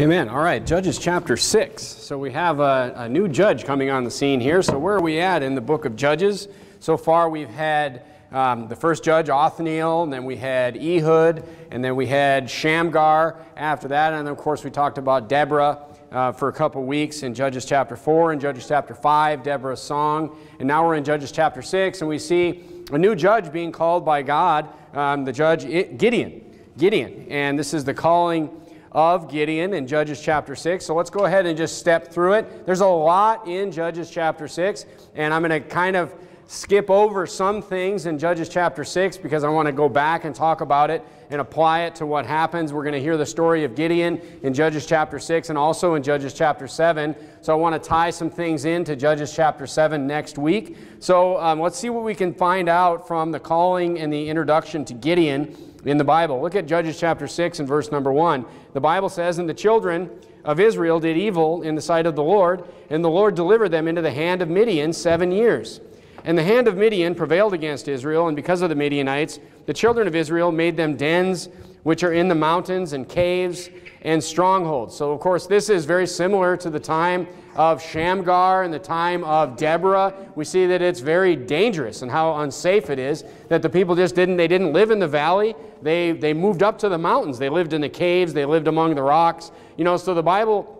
Amen. All right, Judges chapter 6. So we have a, a, new judge coming on the scene here. So where are we at in the book of Judges? So far we've had um, the first judge, Othniel, and then we had Ehud, and then we had Shamgar after that. And then, of course, we talked about Deborah uh, for a couple weeks in Judges chapter 4 and Judges chapter 5, Deborah's song. And now we're in Judges chapter 6, and we see a new judge being called by God, um, the judge Gideon. Gideon. And this is the calling of Gideon in Judges chapter 6. So let's go ahead and just step through it. There's a lot in Judges chapter 6, and I'm going to kind of skip over some things in Judges chapter 6 because I want to go back and talk about it and apply it to what happens. We're going to hear the story of Gideon in Judges chapter 6 and also in Judges chapter 7. So I want to tie some things into Judges chapter 7 next week. So um, let's see what we can find out from the calling and the introduction to Gideon in the Bible. Look at Judges chapter 6 and verse number 1. The Bible says, And the children of Israel did evil in the sight of the Lord, and the Lord delivered them into the hand of Midian seven years. And the hand of Midian prevailed against Israel, and because of the Midianites, the children of Israel made them dens which are in the mountains and caves and strongholds. So, of course, this is very similar to the time of Shamgar and the time of Deborah. We see that it's very dangerous and how unsafe it is that the people just didn't, they didn't live in the valley. They, they moved up to the mountains. They lived in the caves. They lived among the rocks. You know, so the Bible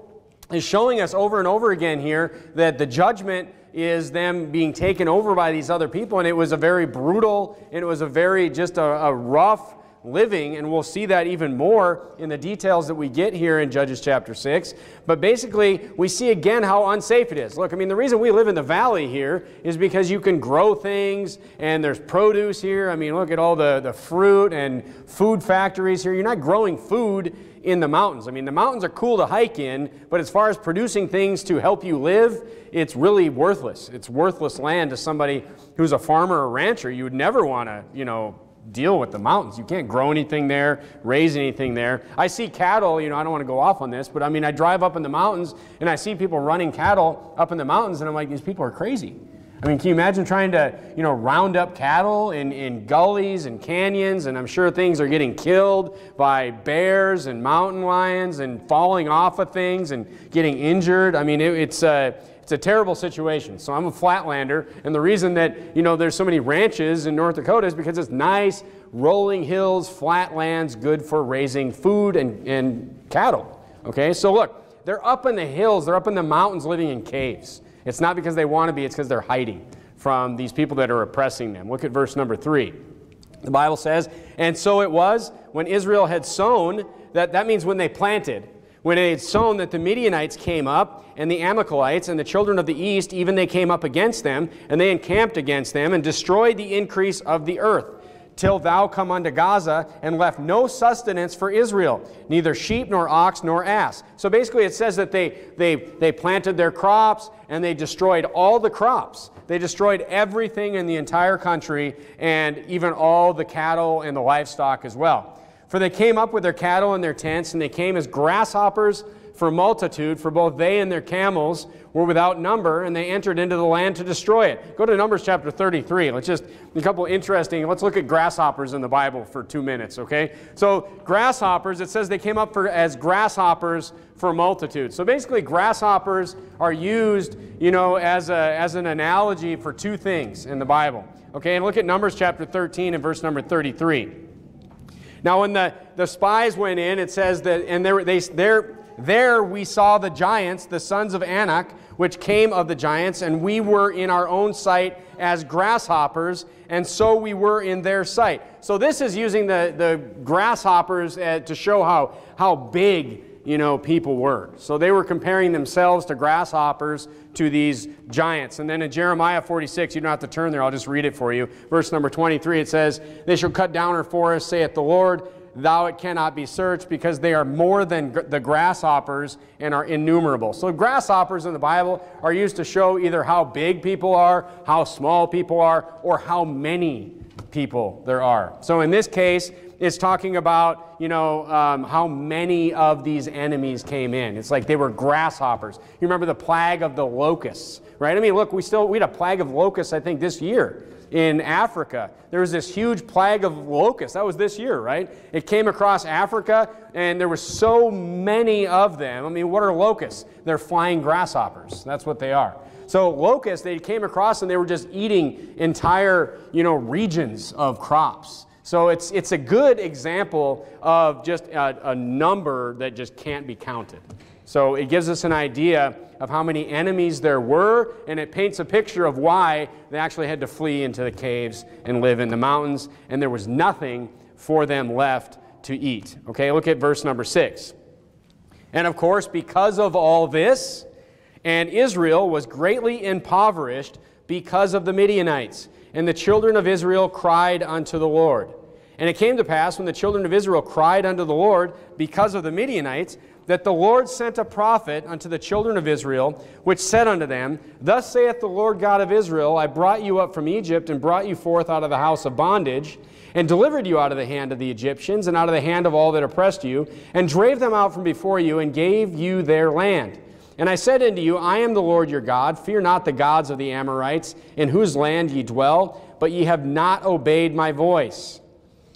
is showing us over and over again here that the judgment is them being taken over by these other people. And it was a very brutal, and it was a very just a, a rough living, and we'll see that even more in the details that we get here in Judges chapter 6. But basically, we see again how unsafe it is. Look, I mean, the reason we live in the valley here is because you can grow things, and there's produce here. I mean, look at all the, the fruit and food factories here. You're not growing food in the mountains. I mean, the mountains are cool to hike in, but as far as producing things to help you live, it's really worthless. It's worthless land to somebody who's a farmer or rancher. You would never want to, you know, deal with the mountains. You can't grow anything there, raise anything there. I see cattle, you know, I don't want to go off on this, but I mean, I drive up in the mountains and I see people running cattle up in the mountains, and I'm like, these people are crazy. I mean, can you imagine trying to, you know, round up cattle in, in gullies and canyons, and I'm sure things are getting killed by bears and mountain lions and falling off of things and getting injured. I mean, it, it's, uh, it's a terrible situation. So I'm a flatlander, and the reason that you know there's so many ranches in North Dakota is because it's nice, rolling hills, flat lands, good for raising food and, and cattle. Okay, so look, they're up in the hills, they're up in the mountains living in caves. It's not because they want to be, it's because they're hiding from these people that are oppressing them. Look at verse number three. The Bible says, And so it was when Israel had sown, that, that means when they planted when they had sown that the Midianites came up, and the Amalekites, and the children of the east, even they came up against them, and they encamped against them, and destroyed the increase of the earth, till thou come unto Gaza, and left no sustenance for Israel, neither sheep, nor ox, nor ass. So basically, it says that they, they, they planted their crops, and they destroyed all the crops. They destroyed everything in the entire country, and even all the cattle and the livestock as well. For they came up with their cattle and their tents, and they came as grasshoppers for multitude, for both they and their camels were without number, and they entered into the land to destroy it. Go to Numbers chapter 33. Let's just, a couple interesting, let's look at grasshoppers in the Bible for two minutes, okay? So, grasshoppers, it says they came up for, as grasshoppers for multitudes. So basically, grasshoppers are used, you know, as, a, as an analogy for two things in the Bible. Okay, and look at Numbers chapter 13 and verse number 33. Now, when the, the spies went in, it says that, and they, were, they, there, there we saw the giants, the sons of Anak, which came of the giants, and we were in our own sight as grasshoppers, and so we were in their sight. So this is using the, the grasshoppers uh, to show how, how big you know, people were. So they were comparing themselves to grasshoppers to these giants. And then in Jeremiah 46, you don't have to turn there, I'll just read it for you. Verse number 23, it says, They shall cut down her forest, saith the Lord, thou it cannot be searched, because they are more than the grasshoppers and are innumerable. So grasshoppers in the Bible are used to show either how big people are, how small people are, or how many people there are. So in this case, it's talking about, you know, um, how many of these enemies came in. It's like they were grasshoppers. You remember the plague of the locusts, right? I mean, look, we still, we had a plague of locusts, I think, this year in Africa. There was this huge plague of locusts. That was this year, right? It came across Africa, and there were so many of them. I mean, what are locusts? They're flying grasshoppers. That's what they are. So locusts, they came across and they were just eating entire, you know, regions of crops. So it's, it's a good example of just a, a number that just can't be counted. So it gives us an idea of how many enemies there were, and it paints a picture of why they actually had to flee into the caves and live in the mountains, and there was nothing for them left to eat. Okay, look at verse number six. And of course, because of all this, and Israel was greatly impoverished because of the Midianites. And the children of Israel cried unto the Lord. And it came to pass when the children of Israel cried unto the Lord because of the Midianites, that the Lord sent a prophet unto the children of Israel, which said unto them, Thus saith the Lord God of Israel, I brought you up from Egypt, and brought you forth out of the house of bondage, and delivered you out of the hand of the Egyptians, and out of the hand of all that oppressed you, and drave them out from before you, and gave you their land. And I said unto you, I am the Lord your God. Fear not the gods of the Amorites, in whose land ye dwell, but ye have not obeyed my voice.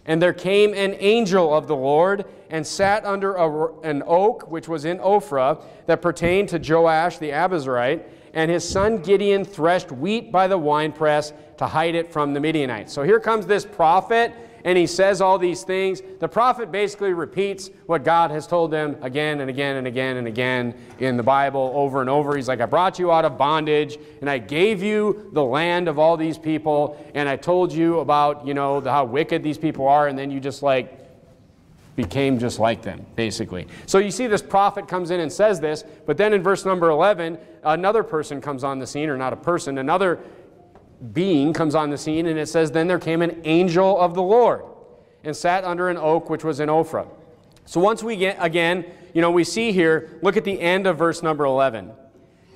And there came an angel of the Lord and sat under a, an oak which was in Ophrah that pertained to Joash the Abiezrite. And his son Gideon threshed wheat by the winepress to hide it from the Midianites. So here comes this prophet and he says all these things, the prophet basically repeats what God has told them again and again and again and again in the Bible over and over. He's like, I brought you out of bondage and I gave you the land of all these people and I told you about, you know, the, how wicked these people are and then you just like became just like them, basically. So you see this prophet comes in and says this, but then in verse number 11, another person comes on the scene, or not a person, another being comes on the scene, and it says, Then there came an angel of the Lord and sat under an oak which was in Ophrah. So once we get, again, you know, we see here, look at the end of verse number 11.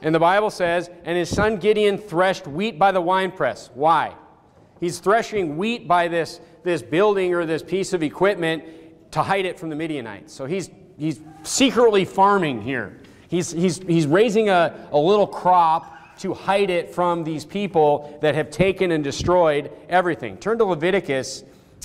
And the Bible says, And his son Gideon threshed wheat by the winepress. Why? He's threshing wheat by this, this building or this piece of equipment to hide it from the Midianites. So he's, he's secretly farming here. He's, he's, he's raising a, a little crop to hide it from these people that have taken and destroyed everything. Turn to Leviticus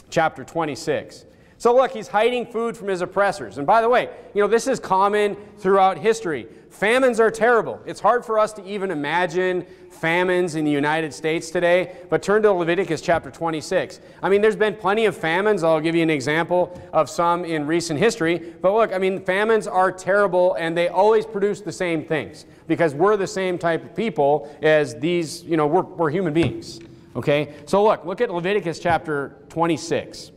chapter 26. So look, he's hiding food from his oppressors. And by the way, you know, this is common throughout history. Famines are terrible. It's hard for us to even imagine famines in the United States today, but turn to Leviticus chapter 26. I mean, there's been plenty of famines. I'll give you an example of some in recent history. But look, I mean, famines are terrible and they always produce the same things because we're the same type of people as these, you know, we're, we're human beings. Okay? So look, look at Leviticus chapter 26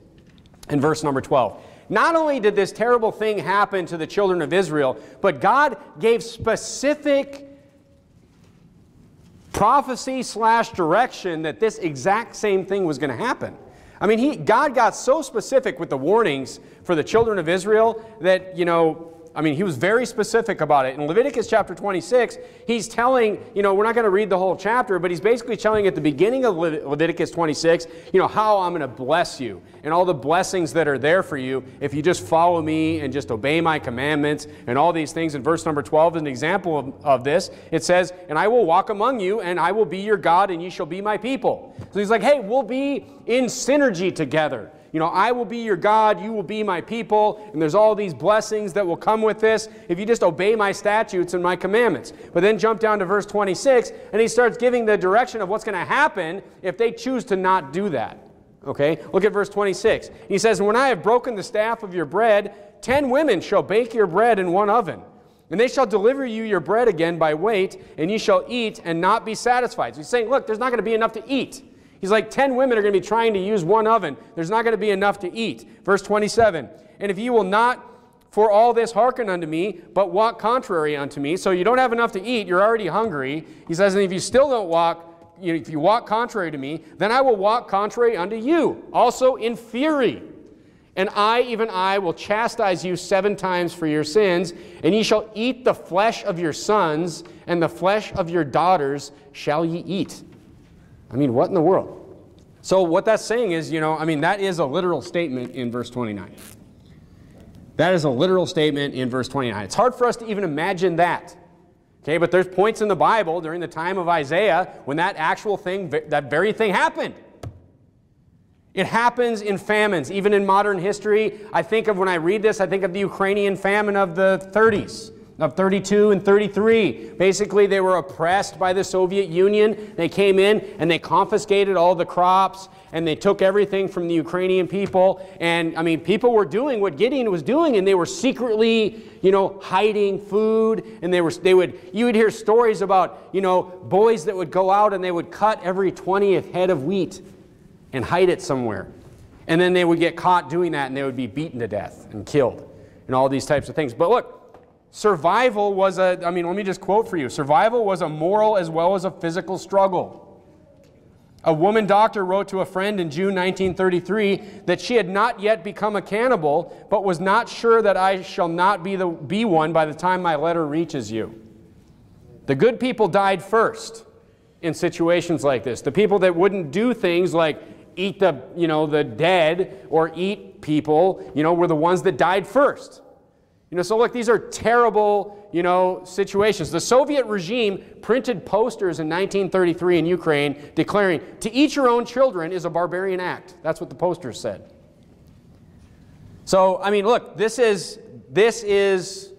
and verse number 12. Not only did this terrible thing happen to the children of Israel, but God gave specific prophecy slash direction that this exact same thing was going to happen. I mean, he, God got so specific with the warnings for the children of Israel that, you know, I mean, he was very specific about it. In Leviticus chapter 26, he's telling, you know, we're not going to read the whole chapter, but he's basically telling at the beginning of Leviticus 26, you know, how I'm going to bless you and all the blessings that are there for you if you just follow me and just obey my commandments and all these things. In verse number 12 is an example of, of this. It says, And I will walk among you, and I will be your God, and ye shall be my people. So he's like, hey, we'll be in synergy together. You know, I will be your God, you will be my people, and there's all these blessings that will come with this if you just obey my statutes and my commandments. But then jump down to verse 26, and he starts giving the direction of what's going to happen if they choose to not do that. Okay? Look at verse 26. He says, When I have broken the staff of your bread, ten women shall bake your bread in one oven. And they shall deliver you your bread again by weight, and ye shall eat and not be satisfied. So he's saying, Look, there's not going to be enough to eat. He's like, 10 women are going to be trying to use one oven. There's not going to be enough to eat. Verse 27 And if you will not for all this hearken unto me, but walk contrary unto me. So you don't have enough to eat, you're already hungry. He says, And if you still don't walk, you know, if you walk contrary to me, then I will walk contrary unto you, also in fury. And I, even I, will chastise you seven times for your sins, and ye shall eat the flesh of your sons, and the flesh of your daughters shall ye eat. I mean, what in the world? So what that's saying is, you know, I mean, that is a literal statement in verse 29. That is a literal statement in verse 29. It's hard for us to even imagine that. Okay, but there's points in the Bible during the time of Isaiah when that actual thing, that very thing happened. It happens in famines, even in modern history. I think of when I read this, I think of the Ukrainian famine of the 30s, of 32 and 33. Basically, they were oppressed by the Soviet Union. They came in and they confiscated all the crops and they took everything from the Ukrainian people. And I mean, people were doing what Gideon was doing, and they were secretly, you know, hiding food. And they were, they would, you would hear stories about, you know, boys that would go out and they would cut every 20th head of wheat and hide it somewhere. And then they would get caught doing that and they would be beaten to death and killed and all these types of things. But look, survival was a, I mean, let me just quote for you survival was a moral as well as a physical struggle. A woman doctor wrote to a friend in June 1933 that she had not yet become a cannibal, but was not sure that I shall not be, the, be one by the time my letter reaches you. The good people died first in situations like this. The people that wouldn't do things like eat the, you know, the dead or eat people, you know, were the ones that died first. You know, so look, these are terrible, you know, situations. The Soviet regime printed posters in 1933 in Ukraine declaring, to eat your own children is a barbarian act. That's what the posters said. So, I mean, look, this is, this is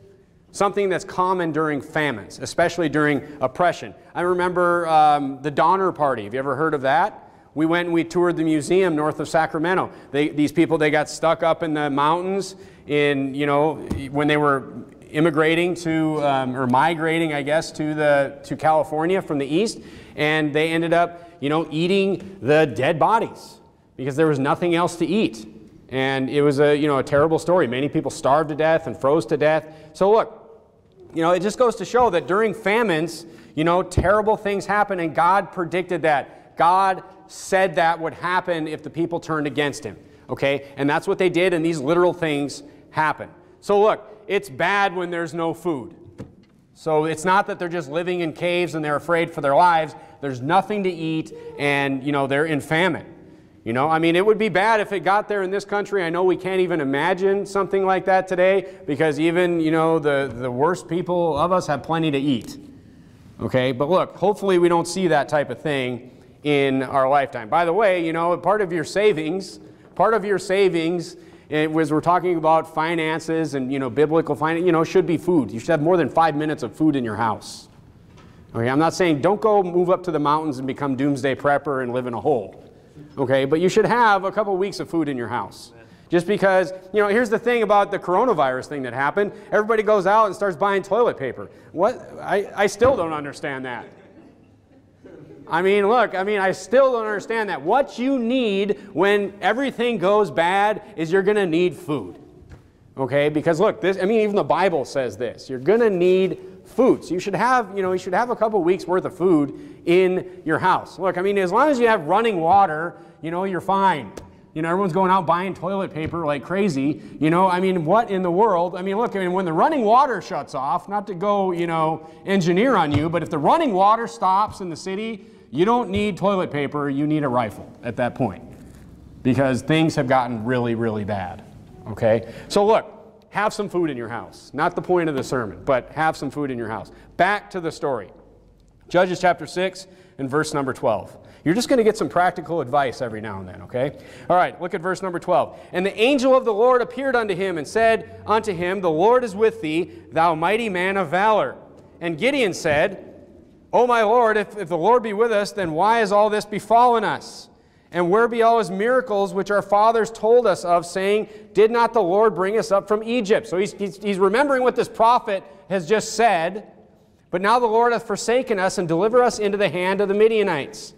something that's common during famines, especially during oppression. I remember um, the Donner Party. Have you ever heard of that? We went and we toured the museum north of Sacramento. They, these people, they got stuck up in the mountains in, you know, when they were immigrating to, um, or migrating, I guess, to, the, to California from the east. And they ended up, you know, eating the dead bodies because there was nothing else to eat. And it was a, you know, a terrible story. Many people starved to death and froze to death. So look, you know, it just goes to show that during famines, you know, terrible things happen and God predicted that. God said that would happen if the people turned against him. Okay? And that's what they did, and these literal things happen. So look, it's bad when there's no food. So it's not that they're just living in caves and they're afraid for their lives. There's nothing to eat, and you know, they're in famine. You know, I mean, it would be bad if it got there in this country. I know we can't even imagine something like that today because even, you know, the, the worst people of us have plenty to eat. Okay, but look, hopefully we don't see that type of thing in our lifetime. By the way, you know, part of your savings, part of your savings was we're talking about finances and you know biblical finance you know should be food. You should have more than five minutes of food in your house. Okay i'm not saying don't go move up to the mountains and become doomsday prepper and live in a hole. Okay but you should have a couple weeks of food in your house. Just because you know here's the thing about the coronavirus thing that happened. Everybody goes out and starts buying toilet paper. What? I, I still don't understand that I mean, look, I mean, I still don't understand that. What you need when everything goes bad is you're going to need food. Okay? Because look, this I mean even the Bible says this. You're going to need food. So you should have, you know, you should have a couple weeks worth of food in your house. Look, I mean, as long as you have running water, you know, you're fine. You know, everyone's going out buying toilet paper like crazy. You know, I mean, what in the world? I mean, look, I mean, when the running water shuts off, not to go, you know, engineer on you, but if the running water stops in the city, you don't need toilet paper, you need a rifle at that point because things have gotten really, really bad. Okay? So look, have some food in your house. Not the point of the sermon, but have some food in your house. Back to the story. Judges chapter 6 and verse number 12. You're just going to get some practical advice every now and then, okay? All right, look at verse number 12. And the angel of the Lord appeared unto him and said unto him, The Lord is with thee, thou mighty man of valor. And Gideon said, O my Lord, if, if the Lord be with us, then why has all this befallen us? And where be all his miracles which our fathers told us of, saying, Did not the Lord bring us up from Egypt? So he's, he's, he's remembering what this prophet has just said. But now the Lord hath forsaken us and delivered us into the hand of the Midianites.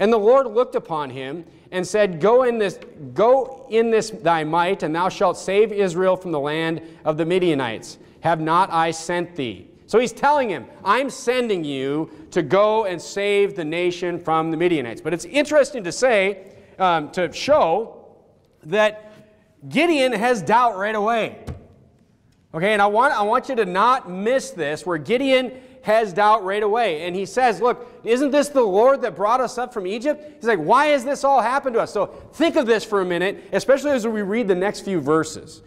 And the Lord looked upon him and said, Go in this, go in this thy might, and thou shalt save Israel from the land of the Midianites. Have not I sent thee? So he's telling him, I'm sending you to go and save the nation from the Midianites. But it's interesting to say, um, to show that Gideon has doubt right away. Okay, and I want, I want you to not miss this, where Gideon has doubt right away. And he says, Look, isn't this the Lord that brought us up from Egypt? He's like, Why has this all happened to us? So think of this for a minute, especially as we read the next few verses.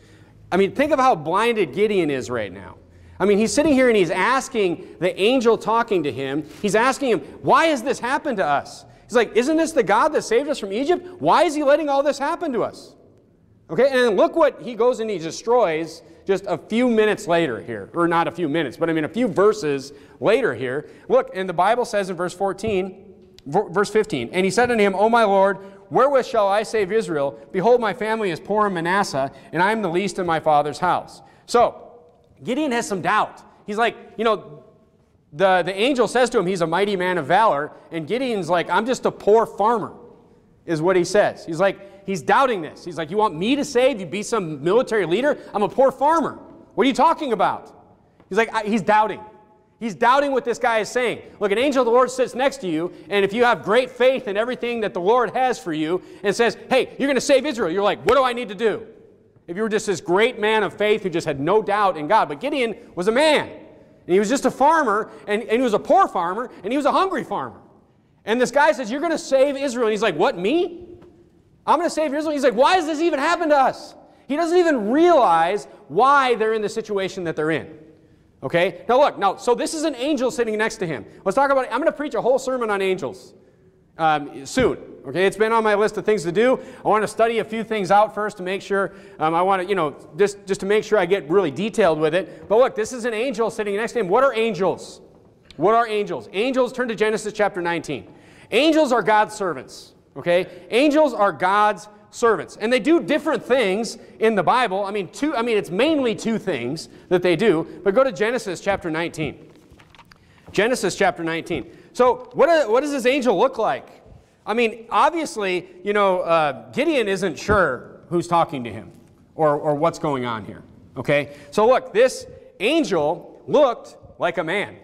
I mean, think of how blinded Gideon is right now. I mean, he's sitting here and he's asking the angel talking to him, he's asking him, Why has this happened to us? He's like, Isn't this the God that saved us from Egypt? Why is he letting all this happen to us? Okay, and look what he goes and he destroys just a few minutes later here, or not a few minutes, but I mean a few verses later here. Look, and the Bible says in verse 14, verse 15, and he said unto him, O my Lord, wherewith shall I save Israel? Behold, my family is poor in Manasseh, and I am the least in my father's house. So, Gideon has some doubt. He's like, you know, the, the angel says to him, he's a mighty man of valor, and Gideon's like, I'm just a poor farmer, is what he says. He's like, he's doubting this. He's like, You want me to save? You be some military leader? I'm a poor farmer. What are you talking about? He's like, He's doubting. He's doubting what this guy is saying. Look, an angel of the Lord sits next to you, and if you have great faith in everything that the Lord has for you and says, Hey, you're going to save Israel, you're like, What do I need to do? If you were just this great man of faith who just had no doubt in God. But Gideon was a man, and he was just a farmer, and, and he was a poor farmer, and he was a hungry farmer. And this guy says, You're going to save Israel. And he's like, What, me? I'm going to save Israel. He's like, why does this even happen to us? He doesn't even realize why they're in the situation that they're in. Okay? Now look, now, so this is an angel sitting next to him. Let's talk about it. I'm going to preach a whole sermon on angels um, soon. Okay, it's been on my list of things to do. I want to study a few things out first to make sure. Um, I want to, you know, just just to make sure I get really detailed with it. But look, this is an angel sitting next to him. What are angels? What are angels? Angels. Turn to Genesis chapter 19. Angels are God's servants. Okay? Angels are God's servants. And they do different things in the Bible. I mean, two, I mean, it's mainly two things that they do. But go to Genesis chapter 19. Genesis chapter 19. So, what, what does this angel look like? I mean, obviously, you know, uh, Gideon isn't sure who's talking to him or, or what's going on here. Okay? So, look, this angel looked like a man.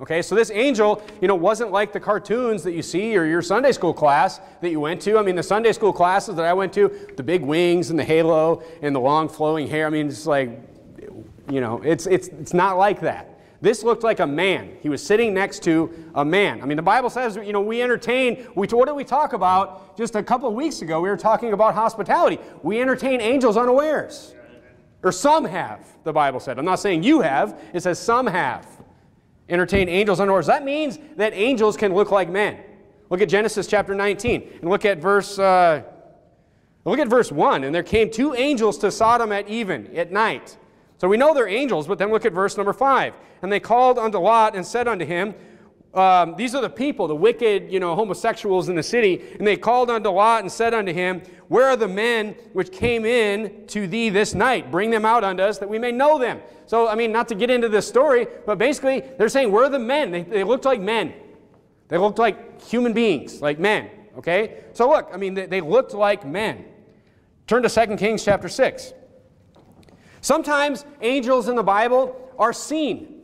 Okay, so this angel, you know, wasn't like the cartoons that you see or your Sunday school class that you went to. I mean, the Sunday school classes that I went to, the big wings and the halo and the long flowing hair. I mean, it's like, you know, it's, it's, it's not like that. This looked like a man. He was sitting next to a man. I mean, the Bible says, you know, we entertain, we, what did we talk about just a couple of weeks ago? We were talking about hospitality. We entertain angels unawares. Or some have, the Bible said. I'm not saying you have, it says some have entertain angels unawares. That means that angels can look like men. Look at Genesis chapter 19 and look at verse uh, look at verse 1. And there came two angels to Sodom at even at night. So we know they're angels, but then look at verse number 5. And they called unto Lot and said unto him, um, these are the people, the wicked, you know, homosexuals in the city. And they called unto Lot and said unto him, Where are the men which came in to thee this night? Bring them out unto us that we may know them. So, I mean, not to get into this story, but basically they're saying, Where are the men? They, they looked like men. They looked like human beings, like men. Okay? So look, I mean, they, they looked like men. Turn to 2 Kings chapter 6. Sometimes angels in the Bible are seen.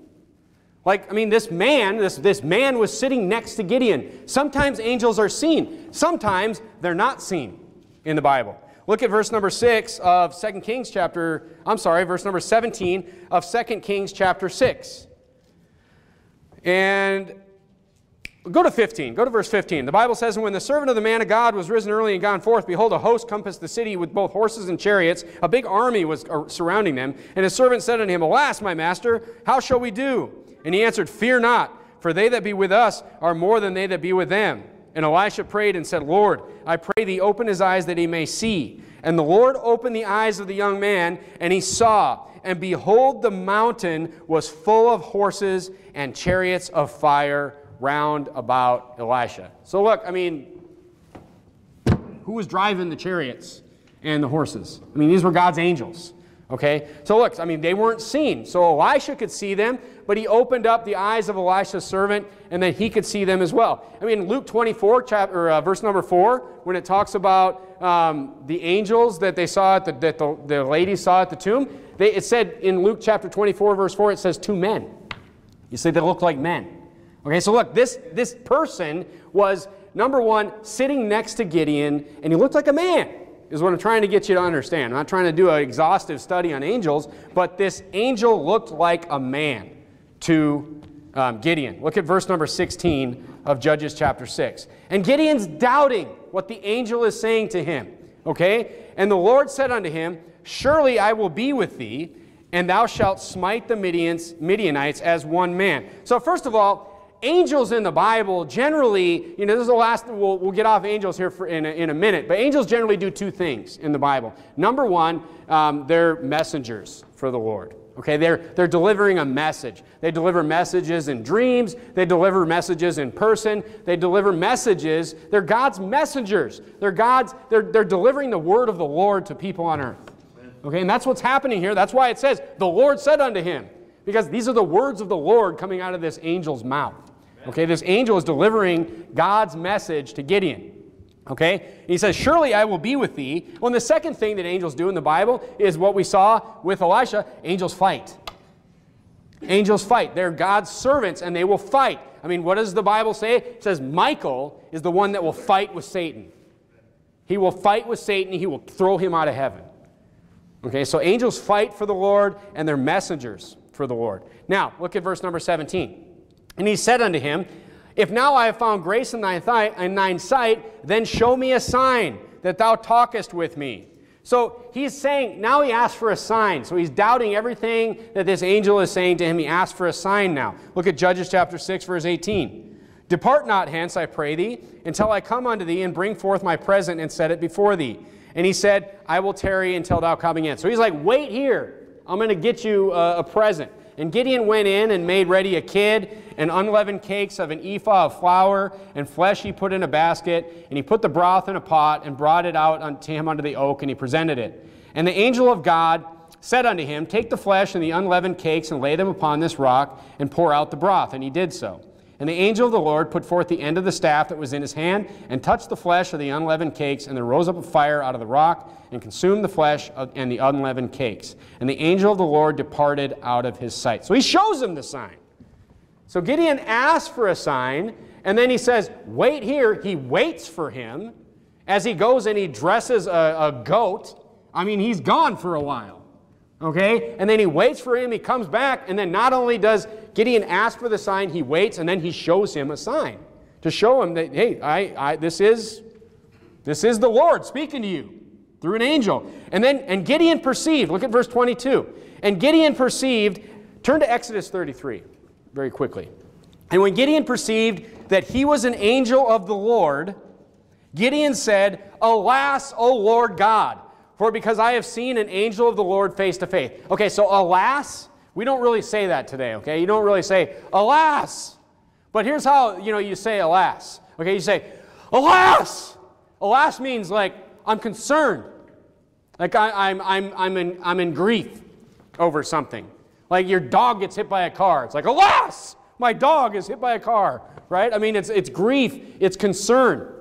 Like, I mean, this man, this, this man was sitting next to Gideon. Sometimes angels are seen, sometimes they're not seen in the Bible. Look at verse number 6 of 2 Kings chapter, I'm sorry, verse number 17 of 2 Kings chapter 6. And go to 15. Go to verse 15. The Bible says, And when the servant of the man of God was risen early and gone forth, behold, a host compassed the city with both horses and chariots. A big army was uh, surrounding them. And his servant said unto him, Alas, my master, how shall we do? And he answered, Fear not, for they that be with us are more than they that be with them. And Elisha prayed and said, Lord, I pray thee, open his eyes that he may see. And the Lord opened the eyes of the young man, and he saw. And behold, the mountain was full of horses and chariots of fire round about Elisha. So, look, I mean, who was driving the chariots and the horses? I mean, these were God's angels. Okay? So look, I mean, they weren't seen. So Elisha could see them, but he opened up the eyes of Elisha's servant, and then he could see them as well. I mean, Luke 24, chapter, uh, verse number 4, when it talks about um, the angels that they saw, at the, that the, the lady saw at the tomb, they, it said in Luke chapter 24, verse 4, it says two men. You see, they looked like men. Okay, so look, this, this person was, number one, sitting next to Gideon, and he looked like a man is what I'm trying to get you to understand. I'm not trying to do an exhaustive study on angels, but this angel looked like a man to um, Gideon. Look at verse number 16 of Judges chapter 6. And Gideon's doubting what the angel is saying to him. Okay? And the Lord said unto him, Surely I will be with thee, and thou shalt smite the Midianites as one man. So, first of all, angels in the Bible generally, you know, this is the last, we'll, we'll get off angels here for, in, a, in a minute, but angels generally do two things in the Bible. Number one, um, they're messengers for the Lord. Okay, they're, they're delivering a message. They deliver messages in dreams. They deliver messages in person. They deliver messages. They're God's messengers. They're God's, they're, they're delivering the word of the Lord to people on earth. Okay, and that's what's happening here. That's why it says, the Lord said unto him. Because these are the words of the Lord coming out of this angel's mouth. Okay, this angel is delivering God's message to Gideon. Okay? He says, Surely I will be with thee. Well, the second thing that angels do in the Bible is what we saw with Elisha angels fight. Angels fight. They're God's servants and they will fight. I mean, what does the Bible say? It says Michael is the one that will fight with Satan. He will fight with Satan, he will throw him out of heaven. Okay, so angels fight for the Lord and they're messengers for the Lord. Now, look at verse number 17. And he said unto him, If now I have found grace in thine, th- in thine sight, then show me a sign that thou talkest with me. So he's saying, now he asks for a sign. So he's doubting everything that this angel is saying to him. He asks for a sign now. Look at Judges chapter 6, verse 18. Depart not hence, I pray thee, until I come unto thee and bring forth my present and set it before thee. And he said, I will tarry until thou coming in. So he's like, wait here. I'm going to get you a, a present. And Gideon went in and made ready a kid and unleavened cakes of an ephah of flour and flesh he put in a basket. And he put the broth in a pot and brought it out unto him under the oak and he presented it. And the angel of God said unto him, Take the flesh and the unleavened cakes and lay them upon this rock and pour out the broth. And he did so. And the angel of the Lord put forth the end of the staff that was in his hand and touched the flesh of the unleavened cakes, and there rose up a fire out of the rock and consumed the flesh and the unleavened cakes. And the angel of the Lord departed out of his sight. So he shows him the sign. So Gideon asks for a sign, and then he says, Wait here. He waits for him as he goes and he dresses a, a goat. I mean, he's gone for a while. Okay? And then he waits for him, he comes back, and then not only does Gideon ask for the sign, he waits, and then he shows him a sign to show him that, hey, I, I, this, is, this is the Lord speaking to you through an angel. And then, and Gideon perceived, look at verse 22. And Gideon perceived, turn to Exodus 33 very quickly. And when Gideon perceived that he was an angel of the Lord, Gideon said, Alas, O Lord God, for because I have seen an angel of the Lord face to face. Okay, so alas, we don't really say that today, okay? You don't really say, alas. But here's how, you know, you say alas. Okay, you say, alas. Alas means like, I'm concerned. Like I, am I'm, I'm, I'm, in, I'm in grief over something. Like your dog gets hit by a car. It's like, alas, my dog is hit by a car, right? I mean, it's, it's grief, it's concern.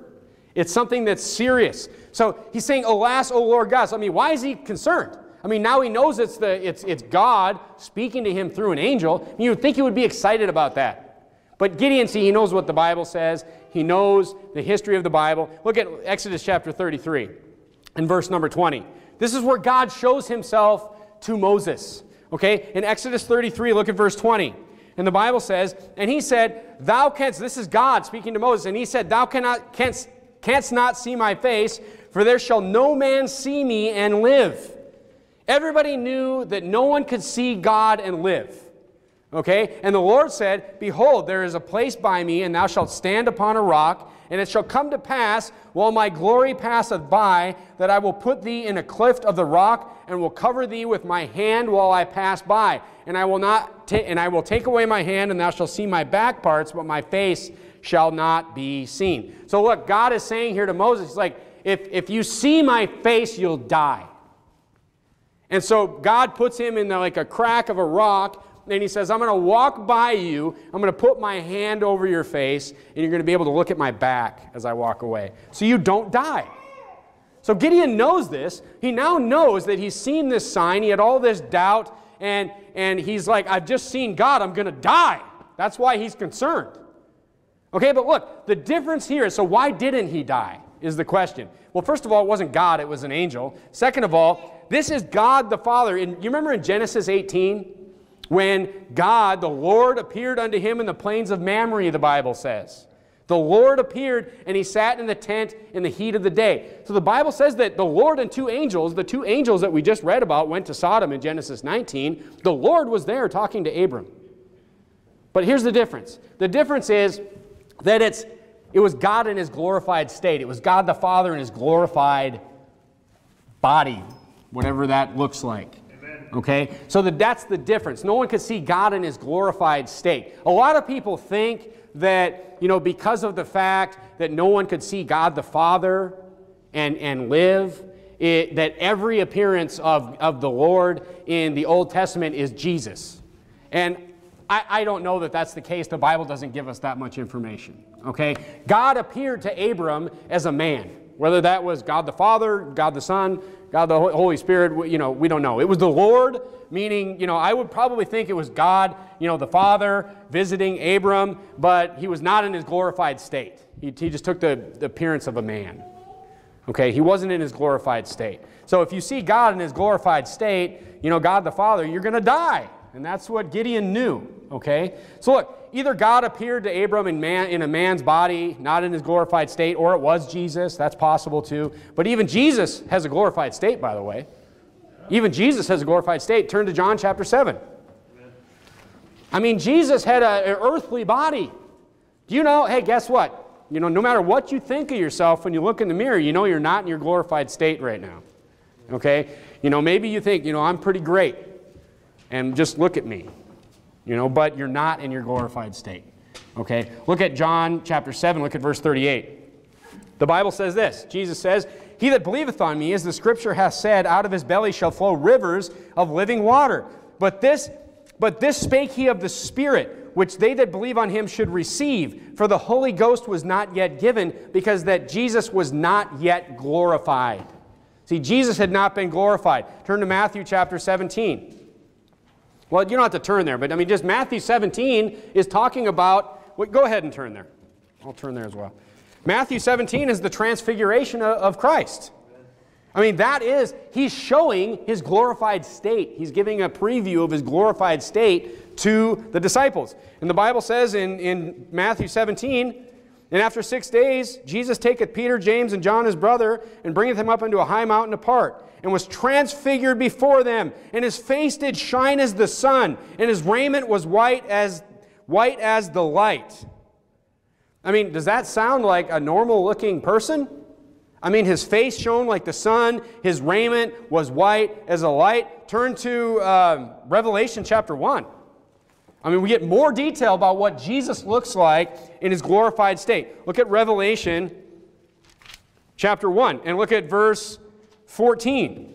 It's something that's serious. So he's saying, Alas, O Lord God. So, I mean, why is he concerned? I mean, now he knows it's, the, it's, it's God speaking to him through an angel. You would think he would be excited about that. But Gideon, see, he knows what the Bible says. He knows the history of the Bible. Look at Exodus chapter 33 and verse number 20. This is where God shows himself to Moses. Okay? In Exodus 33, look at verse 20. And the Bible says, And he said, Thou canst, this is God speaking to Moses, and he said, Thou cannot, canst, canst not see my face, for there shall no man see me and live. Everybody knew that no one could see God and live. Okay? And the Lord said, Behold, there is a place by me, and thou shalt stand upon a rock, and it shall come to pass, while my glory passeth by, that I will put thee in a cleft of the rock, and will cover thee with my hand while I pass by. And I will not and I will take away my hand, and thou shalt see my back parts, but my face shall not be seen. So look, God is saying here to Moses, He's like, if, if you see my face, you'll die. And so God puts him in the, like a crack of a rock, and he says, I'm going to walk by you. I'm going to put my hand over your face, and you're going to be able to look at my back as I walk away. So you don't die. So Gideon knows this. He now knows that he's seen this sign. He had all this doubt, and, and he's like, I've just seen God. I'm going to die. That's why he's concerned. Okay, but look, the difference here is so why didn't he die? Is the question. Well, first of all, it wasn't God, it was an angel. Second of all, this is God the Father. And you remember in Genesis 18, when God, the Lord, appeared unto him in the plains of Mamre, the Bible says. The Lord appeared and he sat in the tent in the heat of the day. So the Bible says that the Lord and two angels, the two angels that we just read about, went to Sodom in Genesis 19. The Lord was there talking to Abram. But here's the difference the difference is that it's, it was God in his glorified state, it was God the Father in his glorified body, whatever that looks like. Okay? So that that's the difference. No one could see God in his glorified state. A lot of people think that, you know, because of the fact that no one could see God the Father and, and live, it, that every appearance of, of the Lord in the Old Testament is Jesus. And I, I don't know that that's the case. The Bible doesn't give us that much information. Okay? God appeared to Abram as a man. Whether that was God the Father, God the Son, God the Holy Spirit, you know, we don't know. It was the Lord, meaning, you know, I would probably think it was God, you know, the Father visiting Abram, but he was not in his glorified state. He, he just took the, the appearance of a man. Okay, he wasn't in his glorified state. So if you see God in his glorified state, you know, God the Father, you're going to die. And that's what Gideon knew. Okay? So look, either God appeared to Abram in, man, in a man's body, not in his glorified state, or it was Jesus. That's possible too. But even Jesus has a glorified state, by the way. Even Jesus has a glorified state. Turn to John chapter 7. I mean, Jesus had a, an earthly body. Do you know? Hey, guess what? You know, no matter what you think of yourself when you look in the mirror, you know you're not in your glorified state right now. Okay? You know, maybe you think, you know, I'm pretty great. And just look at me you know, but you're not in your glorified state. Okay? Look at John chapter 7, look at verse 38. The Bible says this Jesus says, He that believeth on me, as the scripture hath said, out of his belly shall flow rivers of living water. But this, but this spake he of the Spirit, which they that believe on him should receive. For the Holy Ghost was not yet given, because that Jesus was not yet glorified. See, Jesus had not been glorified. Turn to Matthew chapter 17. Well, you don't have to turn there, but I mean, just Matthew 17 is talking about, well, go ahead and turn there. I'll turn there as well. Matthew 17 is the transfiguration of Christ. I mean, that is, he's showing his glorified state. He's giving a preview of his glorified state to the disciples. And the Bible says in, in Matthew 17, and after six days, Jesus taketh Peter, James, and John his brother, and bringeth them up into a high mountain apart and was transfigured before them, and his face did shine as the sun, and his raiment was white as white as the light. I mean, does that sound like a normal looking person? I mean, his face shone like the sun, his raiment was white as a light. Turn to uh, Revelation chapter 1. I mean, we get more detail about what Jesus looks like in his glorified state. Look at Revelation chapter 1 and look at verse 14.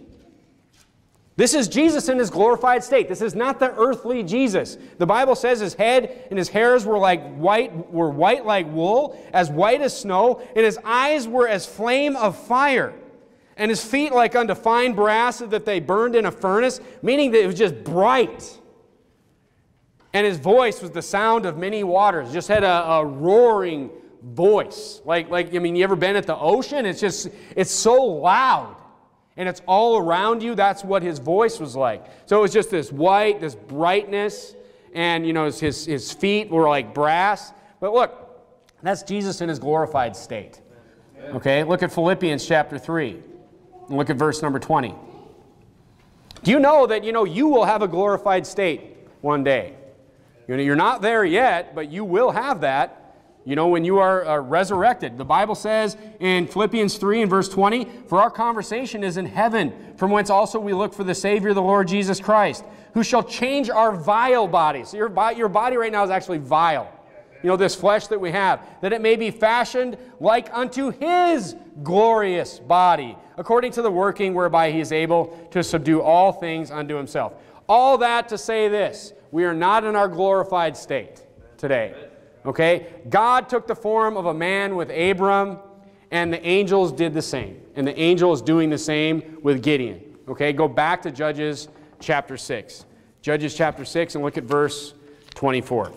This is Jesus in his glorified state. This is not the earthly Jesus. The Bible says his head and his hairs were like white, were white like wool, as white as snow, and his eyes were as flame of fire, and his feet like unto fine brass that they burned in a furnace, meaning that it was just bright. And his voice was the sound of many waters, just had a, a roaring voice. Like, like, I mean, you ever been at the ocean? It's just, it's so loud and it's all around you. That's what his voice was like. So it was just this white, this brightness, and you know his, his feet were like brass. But look, that's Jesus in his glorified state. Okay, look at Philippians chapter 3. And look at verse number 20. Do you know that you know you will have a glorified state one day? You're not there yet, but you will have that you know, when you are uh, resurrected. The Bible says in Philippians 3 and verse 20, For our conversation is in heaven, from whence also we look for the Savior, the Lord Jesus Christ, who shall change our vile bodies. So your, your body right now is actually vile. You know, this flesh that we have, that it may be fashioned like unto his glorious body, according to the working whereby he is able to subdue all things unto himself. All that to say this we are not in our glorified state today. Okay? God took the form of a man with Abram, and the angels did the same. And the angel is doing the same with Gideon. Okay? Go back to Judges chapter 6. Judges chapter 6 and look at verse 24.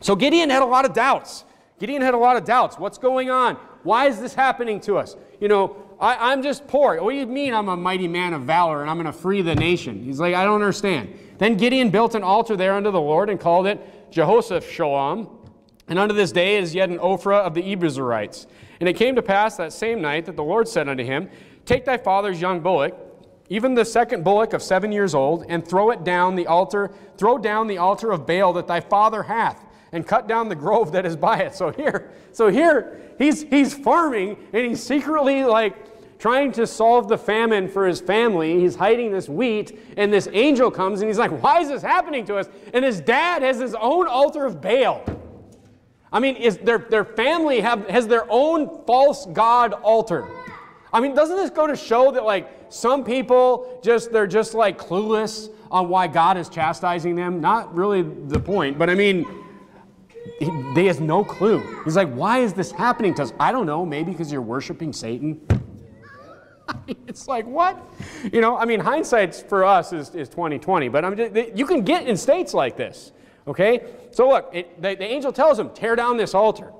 So Gideon had a lot of doubts. Gideon had a lot of doubts. What's going on? Why is this happening to us? You know, I, am just poor. What do you mean I'm a mighty man of valor and I'm going to free the nation? He's like, I don't understand. Then Gideon built an altar there unto the Lord and called it Jehoshaphat Shalom. And unto this day is yet an Ophrah of the Abiezrites. And it came to pass that same night that the Lord said unto him, Take thy father's young bullock, even the second bullock of seven years old, and throw it down the altar, throw down the altar of Baal that thy father hath, and cut down the grove that is by it. So here, so here he's he's farming and he's secretly like trying to solve the famine for his family. He's hiding this wheat, and this angel comes and he's like, Why is this happening to us? And his dad has his own altar of Baal. I mean, is their, their family have, has their own false god altar. I mean, doesn't this go to show that like some people just they're just like clueless on why God is chastising them? Not really the point, but I mean, he, they has no clue. He's like, why is this happening to us? I don't know. Maybe because you're worshiping Satan. it's like what? You know, I mean, hindsight for us is, is 2020, but I'm just, you can get in states like this. Okay? So look, it, the, the angel tells him, tear down this altar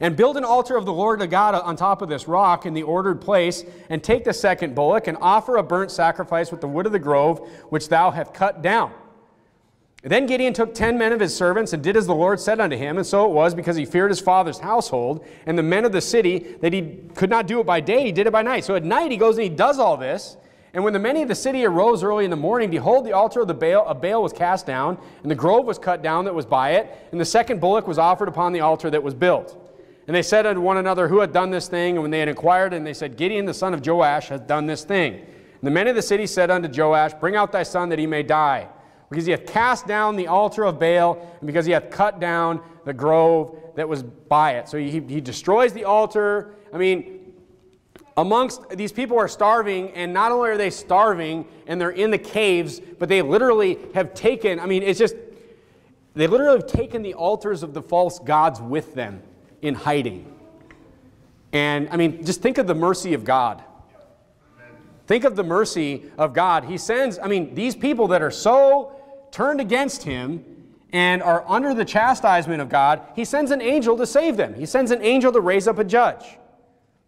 and build an altar of the Lord of God on top of this rock in the ordered place, and take the second bullock and offer a burnt sacrifice with the wood of the grove which thou hast cut down. Then Gideon took ten men of his servants and did as the Lord said unto him, and so it was because he feared his father's household and the men of the city that he could not do it by day, he did it by night. So at night he goes and he does all this. And when the many of the city arose early in the morning, behold, the altar of the Baal, of Baal was cast down, and the grove was cut down that was by it, and the second bullock was offered upon the altar that was built. And they said unto one another, Who had done this thing? And when they had inquired, and they said, Gideon the son of Joash has done this thing. And the men of the city said unto Joash, Bring out thy son that he may die, because he hath cast down the altar of Baal, and because he hath cut down the grove that was by it. So he, he destroys the altar. I mean, amongst these people are starving, and not only are they starving and they're in the caves, but they literally have taken, I mean, it's just, they literally have taken the altars of the false gods with them in hiding. And I mean, just think of the mercy of God. Think of the mercy of God. He sends, I mean, these people that are so turned against him and are under the chastisement of God, he sends an angel to save them. He sends an angel to raise up a judge.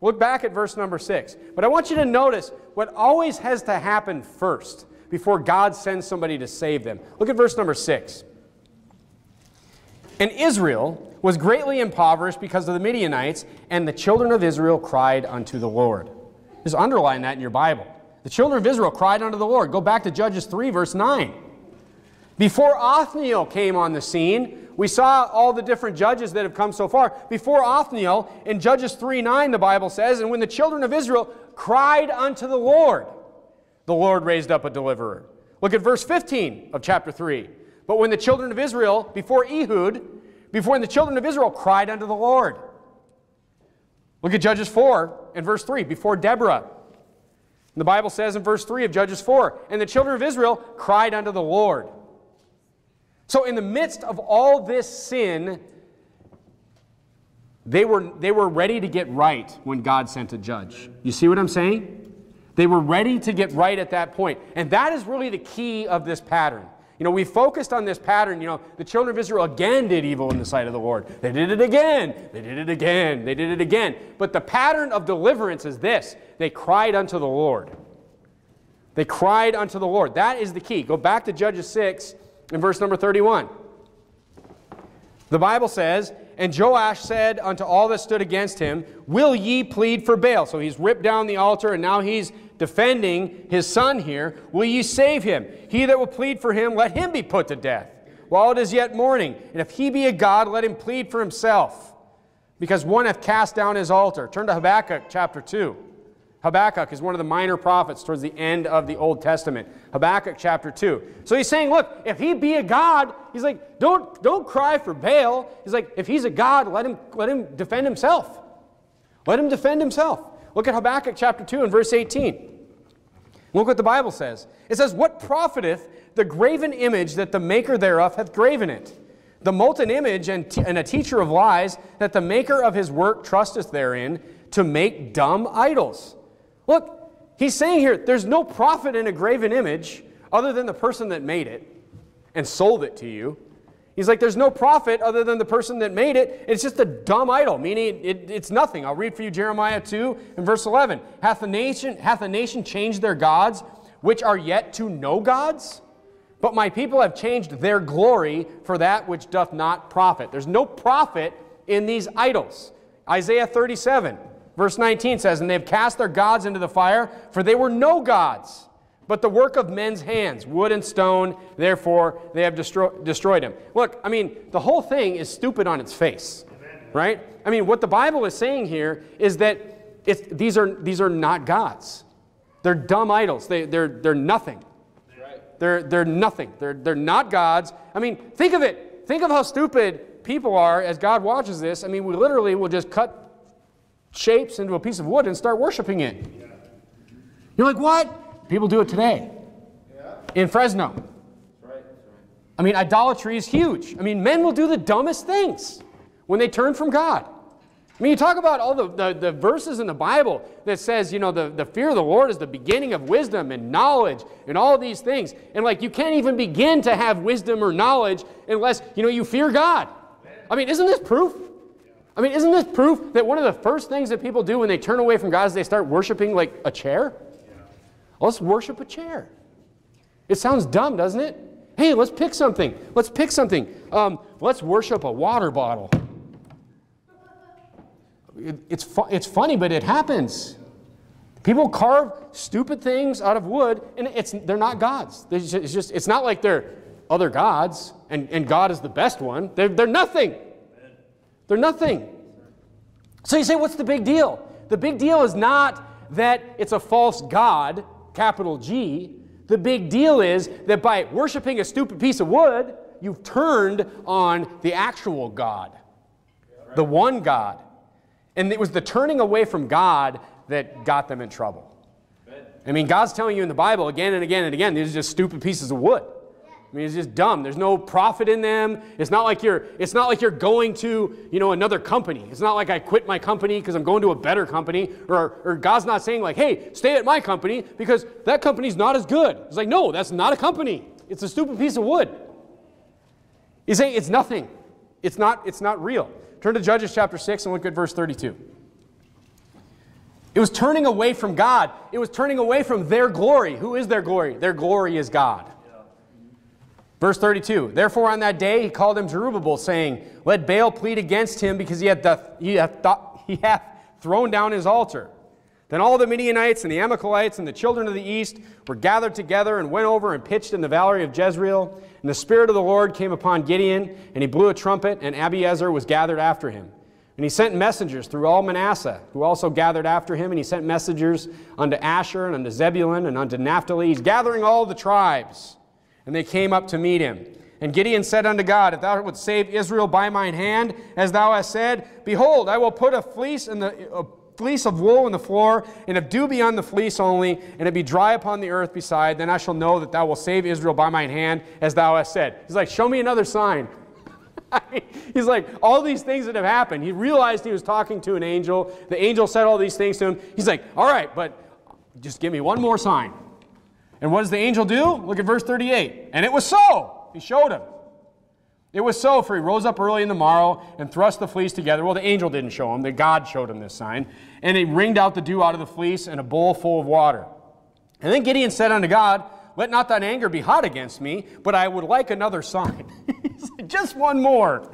Look back at verse number six. But I want you to notice what always has to happen first before God sends somebody to save them. Look at verse number six. And Israel was greatly impoverished because of the Midianites, and the children of Israel cried unto the Lord. Just underline that in your Bible. The children of Israel cried unto the Lord. Go back to Judges 3, verse 9. Before Othniel came on the scene, we saw all the different judges that have come so far. Before Othniel, in Judges 3 9, the Bible says, And when the children of Israel cried unto the Lord, the Lord raised up a deliverer. Look at verse 15 of chapter 3. But when the children of Israel, before Ehud, before the children of Israel cried unto the Lord. Look at Judges 4 and verse 3. Before Deborah, the Bible says in verse 3 of Judges 4, and the children of Israel cried unto the Lord. So, in the midst of all this sin, they were, they were ready to get right when God sent a judge. You see what I'm saying? They were ready to get right at that point. And that is really the key of this pattern. You know, we focused on this pattern. You know, the children of Israel again did evil in the sight of the Lord. They did it again. They did it again. They did it again. But the pattern of deliverance is this they cried unto the Lord. They cried unto the Lord. That is the key. Go back to Judges 6 in verse number 31. The Bible says, And Joash said unto all that stood against him, Will ye plead for Baal? So he's ripped down the altar and now he's defending his son here. Will ye save him? He that will plead for him, let him be put to death while it is yet morning. And if he be a God, let him plead for himself, because one hath cast down his altar. Turn to Habakkuk chapter 2. Habakkuk is one of the minor prophets towards the end of the Old Testament. Habakkuk chapter 2. So he's saying, look, if he be a God, he's like, don't, don't cry for Baal. He's like, if he's a God, let him, let him defend himself. Let him defend himself. Look at Habakkuk chapter 2 and verse 18. Look what the Bible says. It says, What profiteth the graven image that the maker thereof hath graven it? The molten image and, and a teacher of lies that the maker of his work trusteth therein to make dumb idols. Look, he's saying here there's no profit in a graven image other than the person that made it and sold it to you. He's like, there's no profit other than the person that made it. It's just a dumb idol, meaning it, it's nothing. I'll read for you Jeremiah 2 and verse 11. Hath a nation, hath a nation changed their gods, which are yet to know gods? But my people have changed their glory for that which doth not profit. There's no profit in these idols. Isaiah 37, verse 19 says, And they've cast their gods into the fire, for they were no gods, but the work of men's hands, wood and stone, therefore they have destro- destroyed him. Look, I mean, the whole thing is stupid on its face, right? I mean, what the Bible is saying here is that these, are, these are not gods. They're dumb idols. They, they're, they're nothing. They're, they're nothing. They're, they're not gods. I mean, think of it. Think of how stupid people are as God watches this. I mean, we literally will just cut shapes into a piece of wood and start worshiping it. Yeah. You're like, what? People do it today. Yeah. In Fresno. That's right. That's right. I mean, idolatry is huge. I mean, men will do the dumbest things when they turn from God. I mean, you talk about all the, the, the, verses in the Bible that says, you know, the, the fear of the Lord is the beginning of wisdom and knowledge and all these things. And like, you can't even begin to have wisdom or knowledge unless, you know, you fear God. I mean, isn't this proof? I mean, isn't this proof that one of the first things that people do when they turn away from God is they start worshiping like a chair? Let's worship a chair. It sounds dumb, doesn't it? Hey, let's pick something. Let's pick something. Um, let's worship a water bottle it, it's, fu it's funny, but it happens. People carve stupid things out of wood, and it's, they're not gods. Just, it's, just, it's not like they're other gods, and, and God is the best one. They're, they're nothing. They're nothing. So you say, what's the big deal? The big deal is not that it's a false God, capital G. The big deal is that by worshiping a stupid piece of wood, you've turned on the actual God, the one God. And it was the turning away from God that got them in trouble. I mean, God's telling you in the Bible again and again and again, these are just stupid pieces of wood. Mean, it's just dumb. There's no profit in them. It's not like you're, it's not like you're going to, you know, another company. It's not like I quit my company because I'm going to a better company. Or, or God's not saying like, hey, stay at my company because that company's not as good. It's like, no, that's not a company. It's a stupid piece of wood. He's saying it's nothing. It's not, it's not real. Turn to Judges chapter 6 and look at verse 32. It was turning away from God. It was turning away from their glory. Who is their glory? Their glory is God. Verse 32 Therefore, on that day, he called him Jerubbaal, saying, Let Baal plead against him because he hath, he hath, th- he hath thrown down his altar. Then all the Midianites and the Amalekites and the children of the east were gathered together and went over and pitched in the valley of Jezreel. And the Spirit of the Lord came upon Gideon, and he blew a trumpet, and Abiezer was gathered after him. And he sent messengers through all Manasseh, who also gathered after him, and he sent messengers unto Asher and unto Zebulun and unto Naphtali. He's gathering all the tribes, and they came up to meet him. And Gideon said unto God, If thou wouldst save Israel by mine hand, as thou hast said, behold, I will put a fleece in the fleece of wool on the floor, and if dew be on the fleece only, and it be dry upon the earth beside, then I shall know that thou wilt save Israel by mine hand, as thou hast said. He's like, Show me another sign. He's like, all these things that have happened. He realized he was talking to an angel. The angel said all these things to him. He's like, All right, but just give me one more sign. And what does the angel do? Look at verse 38. And it was so. He showed him. It was so, for he rose up early in the morrow and thrust the fleece together. Well, the angel didn't show him, the God showed him this sign. And he wringed out the dew out of the fleece and a bowl full of water. And then Gideon said unto God, Let not thine anger be hot against me, but I would like another sign. Just one more.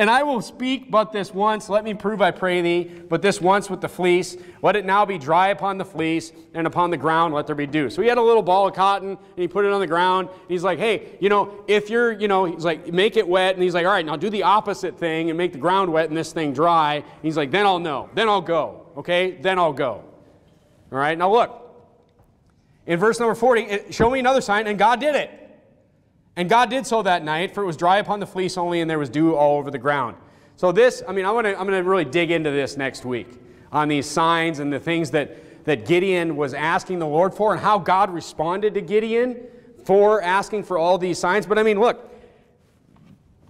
And I will speak but this once. Let me prove, I pray thee, but this once with the fleece. Let it now be dry upon the fleece, and upon the ground let there be dew. So he had a little ball of cotton, and he put it on the ground. And he's like, hey, you know, if you're, you know, he's like, make it wet. And he's like, all right, now do the opposite thing and make the ground wet and this thing dry. And he's like, then I'll know. Then I'll go. Okay? Then I'll go. All right? Now look. In verse number 40, show me another sign, and God did it. And God did so that night, for it was dry upon the fleece only, and there was dew all over the ground. So this, I mean, I want to, I'm going to really dig into this next week on these signs and the things that, that Gideon was asking the Lord for and how God responded to Gideon for asking for all these signs. But I mean, look,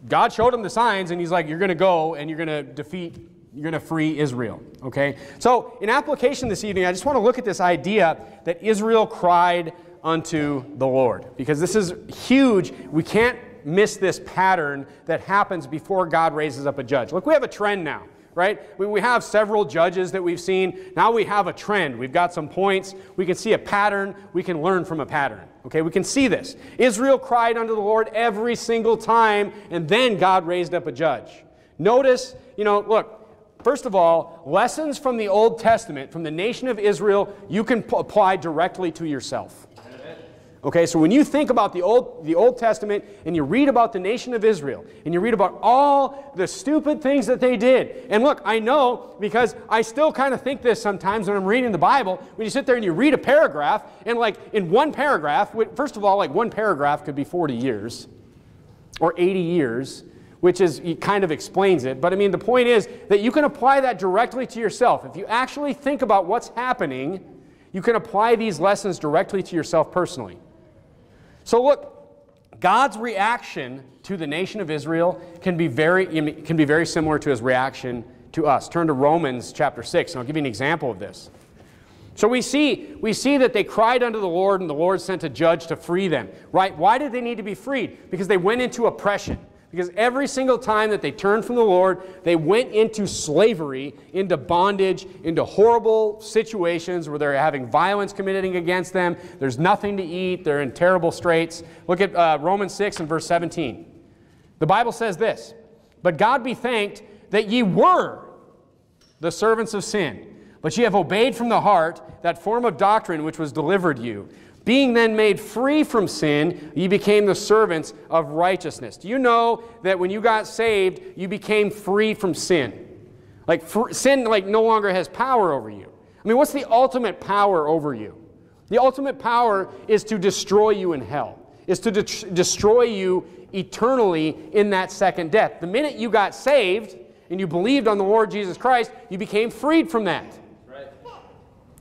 God showed him the signs, and he's like, you're going to go and you're going to defeat, you're going to free Israel. Okay? So in application this evening, I just want to look at this idea that Israel cried unto the Lord. Because this is huge. We can't miss this pattern that happens before God raises up a judge. Look, we have a trend now, right? We have several judges that we've seen. Now we have a trend. We've got some points. We can see a pattern. We can learn from a pattern. Okay, we can see this. Israel cried unto the Lord every single time, and then God raised up a judge. Notice, you know, look, First of all, lessons from the Old Testament, from the nation of Israel, you can apply directly to yourself. Okay, so when you think about the Old, the Old Testament and you read about the nation of Israel and you read about all the stupid things that they did, and look, I know because I still kind of think this sometimes when I'm reading the Bible, when you sit there and you read a paragraph, and like in one paragraph, first of all, like one paragraph could be 40 years or 80 years, which is kind of explains it. But I mean, the point is that you can apply that directly to yourself. If you actually think about what's happening, you can apply these lessons directly to yourself personally. So look, God's reaction to the nation of Israel can be very, can be very similar to his reaction to us. Turn to Romans chapter 6, and I'll give you an example of this. So we see, we see that they cried unto the Lord, and the Lord sent a judge to free them. Right? Why did they need to be freed? Because they went into oppression. Because every single time that they turned from the Lord, they went into slavery, into bondage, into horrible situations where they're having violence committed against them. There's nothing to eat. They're in terrible straits. Look at uh, Romans 6 and verse 17. The Bible says this But God be thanked that ye were the servants of sin, but ye have obeyed from the heart that form of doctrine which was delivered you. Being then made free from sin, you became the servants of righteousness. Do you know that when you got saved, you became free from sin? Like sin like no longer has power over you. I mean, what's the ultimate power over you? The ultimate power is to destroy you in hell. Is to de destroy you eternally in that second death. The minute you got saved and you believed on the Lord Jesus Christ, you became freed from that.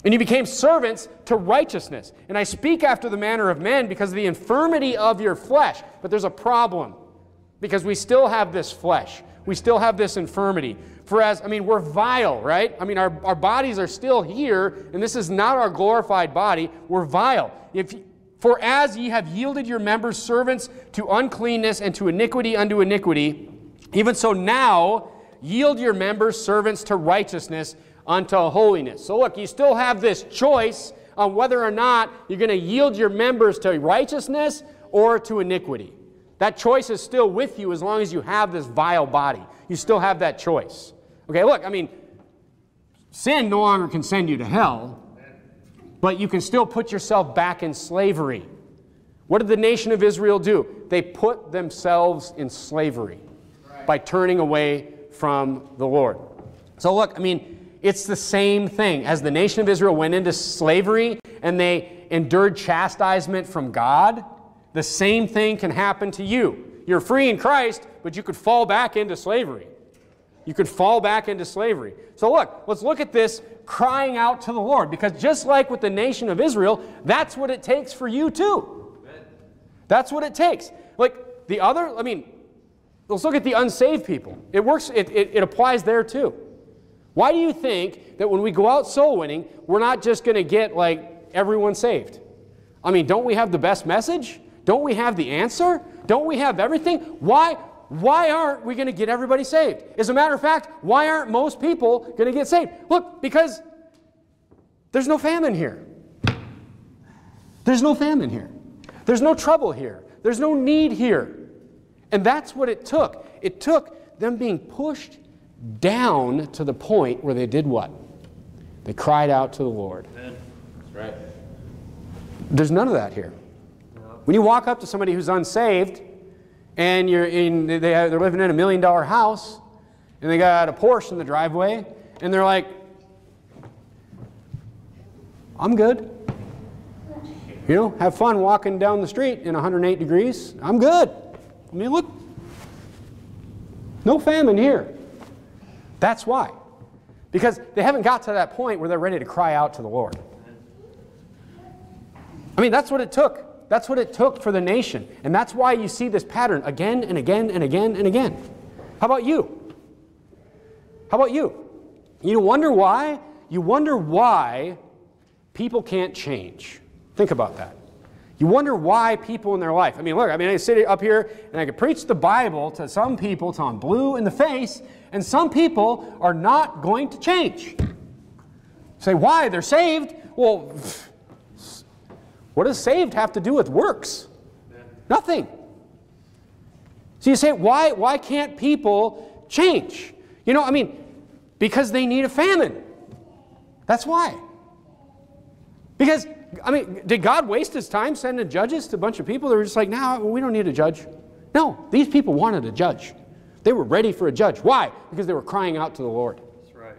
And you became servants to righteousness. And I speak after the manner of men because of the infirmity of your flesh. But there's a problem because we still have this flesh. We still have this infirmity. For as, I mean, we're vile, right? I mean, our, our bodies are still here, and this is not our glorified body. We're vile. If, for as ye have yielded your members servants to uncleanness and to iniquity unto iniquity, even so now yield your members servants to righteousness unto holiness. So look, you still have this choice on whether or not you're going to yield your members to righteousness or to iniquity. That choice is still with you as long as you have this vile body. You still have that choice. Okay, look, I mean, sin no longer can send you to hell, but you can still put yourself back in slavery. What did the nation of Israel do? They put themselves in slavery by turning away from the Lord. So, look, I mean, it's the same thing. As the nation of Israel went into slavery and they endured chastisement from God, the same thing can happen to you. You're free in Christ, but you could fall back into slavery. You could fall back into slavery. So, look, let's look at this crying out to the Lord, because just like with the nation of Israel, that's what it takes for you too. That's what it takes. Like the other, I mean, let's look at the unsaved people. It works, it, it, it applies there too. Why do you think that when we go out soul winning, we're not just going to get like everyone saved? I mean, don't we have the best message? Don't we have the answer? Don't we have everything? Why, why aren't we going to get everybody saved? As a matter of fact, why aren't most people going to get saved? Look, because there's no famine here. There's no famine here. There's no trouble here. There's no need here. And that's what it took. It took them being pushed down to the point where they did what? They cried out to the Lord. That's right. There's none of that here. When you walk up to somebody who's unsaved and you're in, they, they're living in a million dollar house and they got a Porsche in the driveway and they're like, I'm good. You know, have fun walking down the street in 108 degrees. I'm good. I mean, look, no famine here. That's why. Because they haven't got to that point where they're ready to cry out to the Lord. I mean, that's what it took. That's what it took for the nation. And that's why you see this pattern again and again and again and again. How about you? How about you? You wonder why? You wonder why people can't change. Think about that. You wonder why people in their life. I mean, look, I mean, I sit up here and I could preach the Bible to some people till I'm blue in the face, and some people are not going to change. Say, why? They're saved. Well, What does saved have to do with works? Nothing. So you say, why, why can't people change? You know, I mean, because they need a famine. That's why. Because, I mean, did God waste his time sending judges to a bunch of people that were just like, no, we don't need a judge? No, these people wanted a judge. They were ready for a judge. Why? Because they were crying out to the Lord. That's right.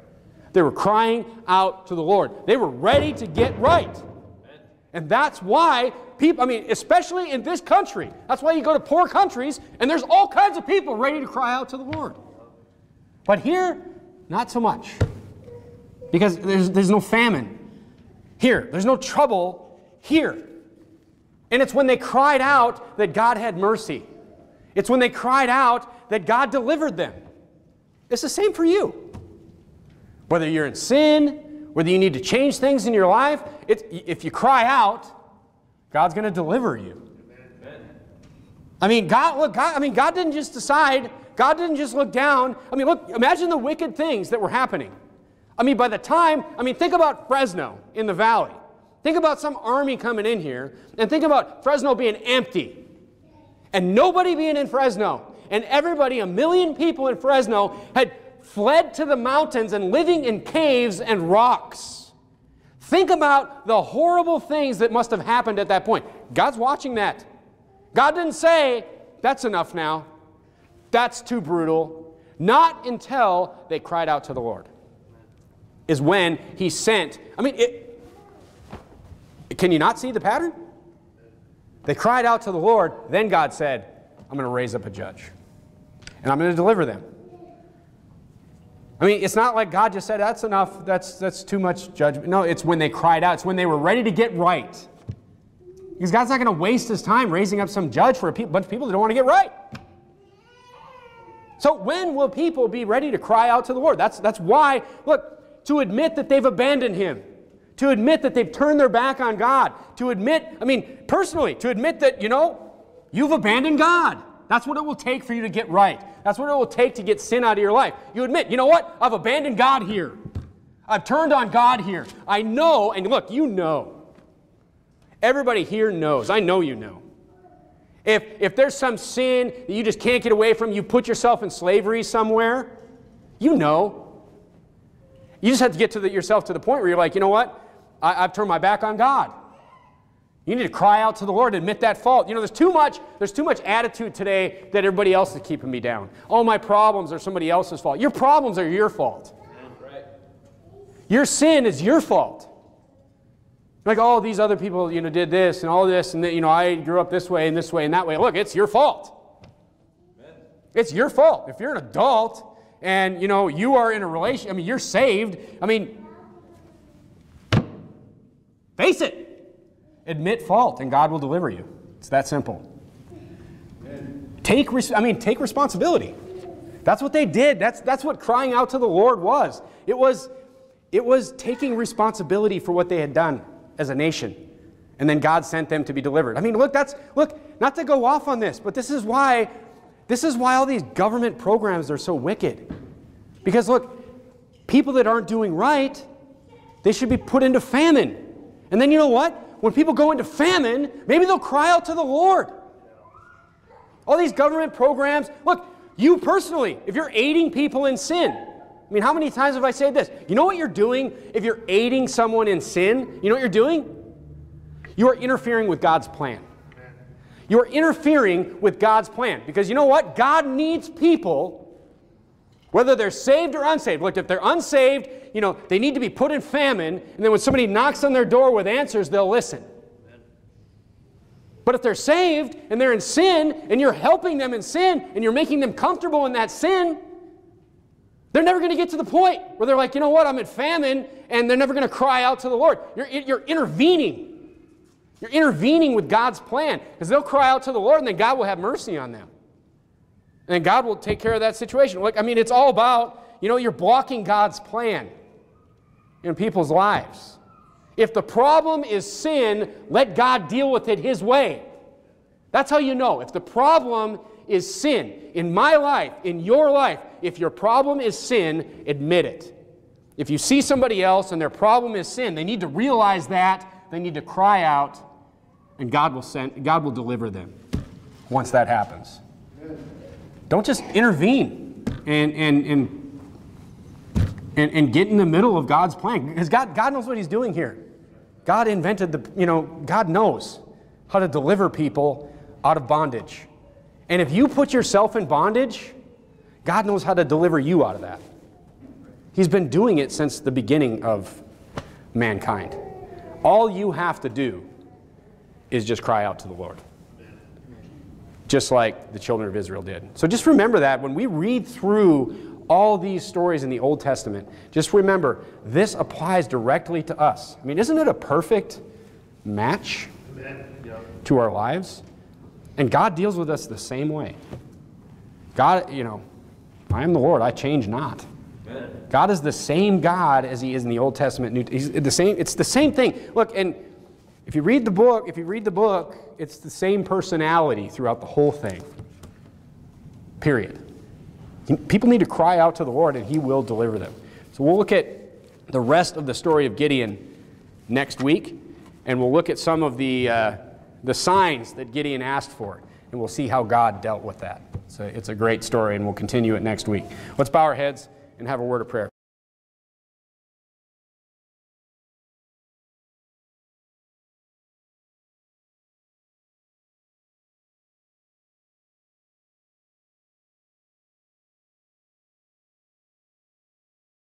They were crying out to the Lord. They were ready to get right. And that's why people, I mean, especially in this country, that's why you go to poor countries and there's all kinds of people ready to cry out to the Lord. But here, not so much. Because there's, there's no famine here, there's no trouble here. And it's when they cried out that God had mercy. It's when they cried out that God delivered them. It's the same for you. Whether you're in sin, whether you need to change things in your life, if you cry out, God's going to deliver you. I mean, God, look, God, I mean, God didn't just decide, God didn't just look down. I mean, look, imagine the wicked things that were happening. I mean, by the time, I mean, think about Fresno in the valley. Think about some army coming in here, and think about Fresno being empty, and nobody being in Fresno, and everybody, a million people in Fresno, had fled to the mountains and living in caves and rocks. Think about the horrible things that must have happened at that point. God's watching that. God didn't say, that's enough now. That's too brutal. Not until they cried out to the Lord is when he sent. I mean, it, can you not see the pattern? They cried out to the Lord. Then God said, I'm going to raise up a judge. And I'm going to deliver them. I mean, it's not like God just said, that's enough, that's, that's too much judgment. No, it's when they cried out, it's when they were ready to get right. Because God's not going to waste his time raising up some judge for a bunch of people that don't want to get right. So when will people be ready to cry out to the Lord? That's, that's why, look, to admit that they've abandoned him, to admit that they've turned their back on God, to admit, I mean, personally, to admit that, you know, you've abandoned God. That's what it will take for you to get right. That's what it will take to get sin out of your life. You admit, you know what? I've abandoned God here. I've turned on God here. I know, and look, you know. Everybody here knows. I know you know. If, if there's some sin that you just can't get away from, you put yourself in slavery somewhere, you know. You just have to get to the, yourself to the point where you're like, you know what? I, I've turned my back on God. You need to cry out to the Lord, and admit that fault. You know, there's too much, there's too much attitude today that everybody else is keeping me down. All my problems are somebody else's fault. Your problems are your fault. Right. Your sin is your fault. Like, oh, these other people, you know, did this and all this, and you know, I grew up this way and this way and that way. Look, it's your fault. Amen. It's your fault. If you're an adult and you know you are in a relation, I mean, you're saved. I mean, face it. Admit fault, and God will deliver you. It's that simple. Take, I mean, take responsibility. That's what they did. That's, that's what crying out to the Lord was. It was, it was taking responsibility for what they had done as a nation. And then God sent them to be delivered. I mean, look, that's, look, not to go off on this, but this is why, this is why all these government programs are so wicked. Because look, people that aren't doing right, they should be put into famine. And then you know what? When people go into famine, maybe they'll cry out to the Lord. All these government programs, look, you personally, if you're aiding people in sin, I mean, how many times have I said this? You know what you're doing if you're aiding someone in sin? You know what you're doing? You are interfering with God's plan. You are interfering with God's plan. Because you know what? God needs people whether they're saved or unsaved. Look, if they're unsaved, you know, they need to be put in famine, and then when somebody knocks on their door with answers, they'll listen. But if they're saved and they're in sin, and you're helping them in sin, and you're making them comfortable in that sin, they're never going to get to the point where they're like, you know what, I'm in famine, and they're never going to cry out to the Lord. You're, you're intervening. You're intervening with God's plan because they'll cry out to the Lord, and then God will have mercy on them. And then God will take care of that situation. Like, I mean, it's all about, you know, you're blocking God's plan in people's lives. If the problem is sin, let God deal with it His way. That's how you know. If the problem is sin in my life, in your life, if your problem is sin, admit it. If you see somebody else and their problem is sin, they need to realize that, they need to cry out, and God will send, God will deliver them once that happens. Don't just intervene and, and, and, and, and get in the middle of God's plan because God, God knows what He's doing here. God invented the, you know, God knows how to deliver people out of bondage. And if you put yourself in bondage, God knows how to deliver you out of that. He's been doing it since the beginning of mankind. All you have to do is just cry out to the Lord, just like the children of Israel did. So just remember that when we read through all these stories in the Old Testament, just remember this applies directly to us. I mean, isn't it a perfect match to our lives? And God deals with us the same way. God, you know, I am the Lord, I change not. God is the same God as He is in the Old Testament. New, he's the same. It's the same thing. Look, and if you read the book, if you read the book, it's the same personality throughout the whole thing. Period. People need to cry out to the Lord, and He will deliver them. So we'll look at the rest of the story of Gideon next week, and we'll look at some of the uh, the signs that Gideon asked for, and we'll see how God dealt with that. So it's a great story, and we'll continue it next week. Let's bow our heads and have a word of prayer.